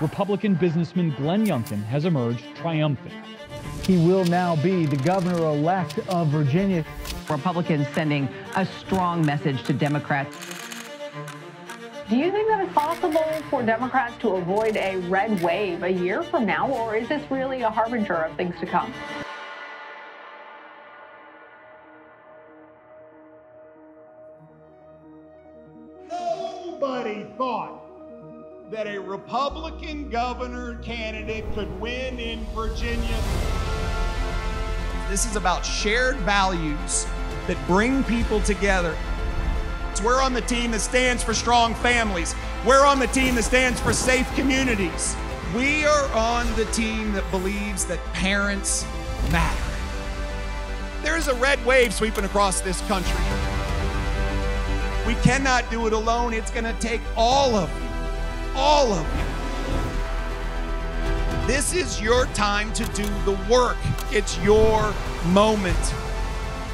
Republican businessman Glenn Youngkin has emerged triumphant. He will now be the governor elect of Virginia. Republicans sending a strong message to Democrats. Do you think that it's possible for Democrats to avoid a red wave a year from now, or is this really a harbinger of things to come? Nobody thought that a Republican governor candidate could win in Virginia. This is about shared values that bring people together. We're on the team that stands for strong families. We're on the team that stands for safe communities. We are on the team that believes that parents matter. There is a red wave sweeping across this country. We cannot do it alone. It's going to take all of you. All of you. This is your time to do the work. It's your moment.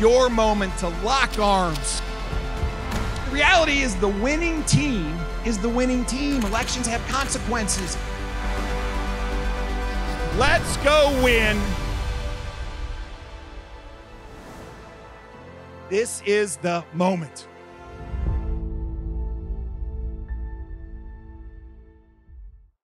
Your moment to lock arms. The reality is, the winning team is the winning team. Elections have consequences. Let's go win. This is the moment.